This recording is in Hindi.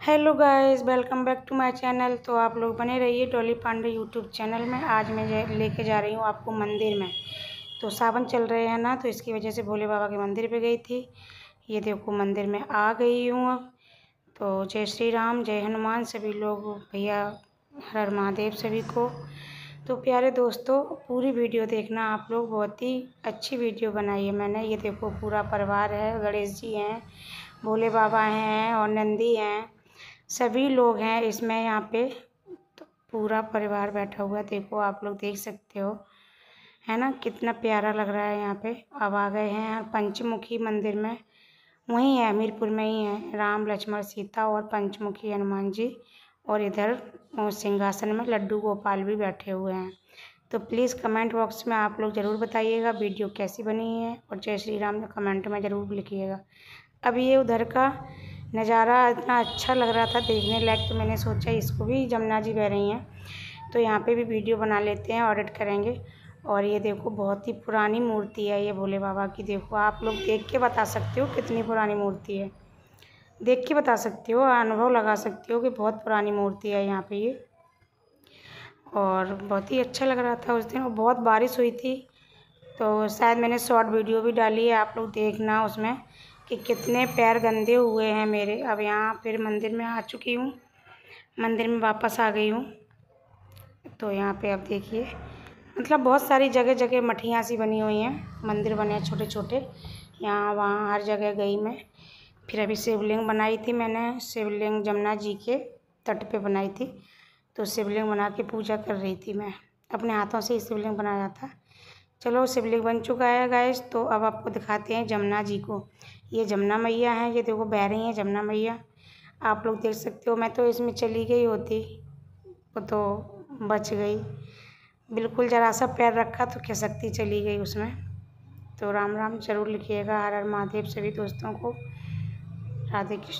Hello guys, welcome back to my channel. तो आप लोग बने रहिए डॉली पांडे यूट्यूब चैनल में। आज मैं लेके जा रही हूँ आपको मंदिर में। तो सावन चल रहे हैं ना तो इसकी वजह से भोले बाबा के मंदिर पे गई थी। ये देखो, मंदिर में आ गई हूँ अब। तो जय श्री राम जय हनुमान, सभी लोग, भैया हर महादेव सभी को। तो प्यारे दोस्तों, पूरी वीडियो देखना आप लोग। बहुत ही अच्छी वीडियो बनाई है मैंने। ये देखो, पूरा परिवार है, गणेश जी हैं, भोले बाबा हैं और नंदी हैं। सभी लोग हैं इसमें यहाँ पे। तो पूरा परिवार बैठा हुआ देखो, आप लोग देख सकते हो। है ना? कितना प्यारा लग रहा है यहाँ पे। अब आ गए हैं पंचमुखी मंदिर में। वहीं है हमीरपुर में ही है। राम, लक्ष्मण, सीता और पंचमुखी हनुमान जी और इधर सिंहासन में लड्डू गोपाल भी बैठे हुए हैं। तो प्लीज़ कमेंट बॉक्स में आप लोग ज़रूर बताइएगा वीडियो कैसी बनी है और जय श्री राम, कमेंट में ज़रूर लिखिएगा। अब ये उधर का नज़ारा इतना अच्छा लग रहा था देखने लायक तो मैंने सोचा इसको भी जमुना जी बह रही हैं। तो यहाँ पे भी वीडियो बना लेते हैं, ऑडिट करेंगे। और ये देखो, बहुत ही पुरानी मूर्ति है ये भोले बाबा की। देखो, आप लोग देख के बता सकते हो कितनी पुरानी मूर्ति है। देख के बता सकते हो, अनुभव लगा सकते हो कि बहुत पुरानी मूर्ति है यहाँ पे ये। और बहुत ही अच्छा लग रहा था उस दिन, और बहुत बारिश हुई थी। तो शायद मैंने शॉर्ट वीडियो भी डाली है, आप लोग देखना उसमें। कि कितने पैर गंदे हुए हैं मेरे। अब यहाँ फिर मंदिर में आ चुकी हूँ। मंदिर में वापस आ गई हूँ। तो यहाँ पे अब देखिए मतलब बहुत सारी जगह जगह मठियाँ सी बनी हुई हैं। मंदिर बने हैं छोटे छोटे यहाँ वहाँ हर जगह गई मैं। फिर अभी शिवलिंग बनाई थी मैंने। शिवलिंग जमुना जी के तट पे बनाई थी। तो शिवलिंग बना के पूजा कर रही थी मैं। अपने हाथों से ही शिवलिंग बनाया था। चलो शिवलिंग बन चुका है गैस तो अब आपको दिखाते हैं जमुना जी को। ये जमुना मैया हैं, ये देखो बह रही हैं जमुना मैया। आप लोग देख सकते हो, मैं तो इसमें चली गई होती, वो तो बच गई। बिल्कुल ज़रा सा पैर रखा तो खिसकती चली गई उसमें। तो राम राम ज़रूर लिखिएगा, हर हर महादेव, सभी दोस्तों को। राधे कृष्ण।